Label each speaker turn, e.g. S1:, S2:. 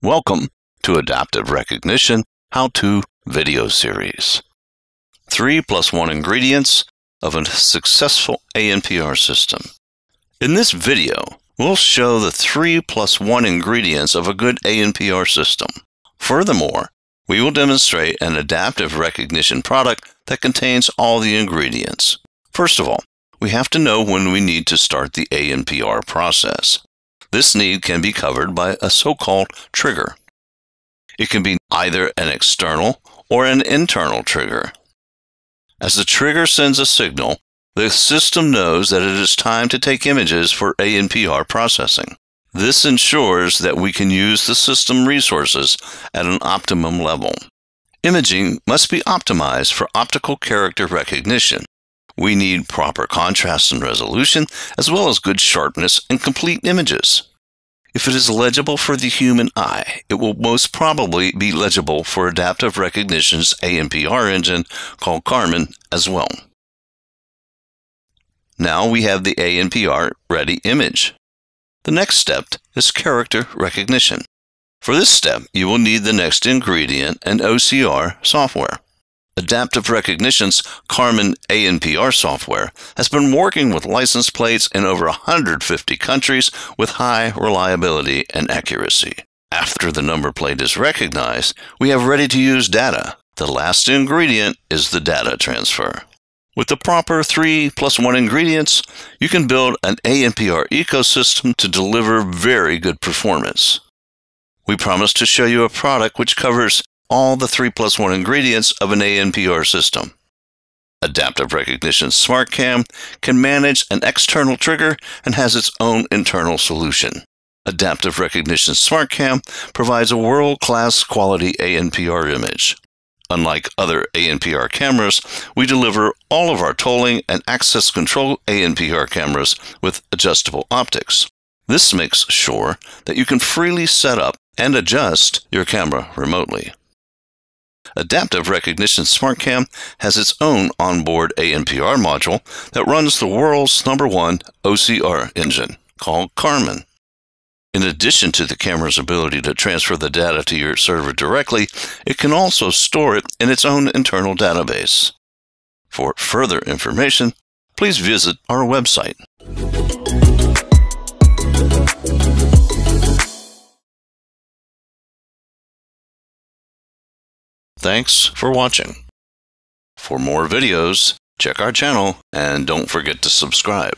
S1: Welcome to Adaptive Recognition How-To Video Series. 3 plus 1 ingredients of a successful ANPR system. In this video, we'll show the 3 plus 1 ingredients of a good ANPR system. Furthermore, we will demonstrate an adaptive recognition product that contains all the ingredients. First of all, we have to know when we need to start the ANPR process. This need can be covered by a so-called trigger. It can be either an external or an internal trigger. As the trigger sends a signal, the system knows that it is time to take images for ANPR processing. This ensures that we can use the system resources at an optimum level. Imaging must be optimized for optical character recognition. We need proper contrast and resolution, as well as good sharpness and complete images. If it is legible for the human eye, it will most probably be legible for Adaptive Recognition's ANPR engine called Carmen as well. Now we have the ANPR ready image. The next step is character recognition. For this step, you will need the next ingredient and OCR software. Adaptive Recognition's Carmen ANPR software has been working with license plates in over 150 countries with high reliability and accuracy. After the number plate is recognized, we have ready to use data. The last ingredient is the data transfer. With the proper 3 plus 1 ingredients, you can build an ANPR ecosystem to deliver very good performance. We promise to show you a product which covers all the 3 plus 1 ingredients of an ANPR system. Adaptive Recognition SmartCam can manage an external trigger and has its own internal solution. Adaptive Recognition SmartCam provides a world-class quality ANPR image. Unlike other ANPR cameras, we deliver all of our tolling and access control ANPR cameras with adjustable optics. This makes sure that you can freely set up and adjust your camera remotely. Adaptive Recognition SmartCam has its own onboard ANPR module that runs the world's number one OCR engine called Carmen. In addition to the camera's ability to transfer the data to your server directly, it can also store it in its own internal database. For further information, please visit our website. Thanks for watching. For more videos, check our channel and don't forget to subscribe.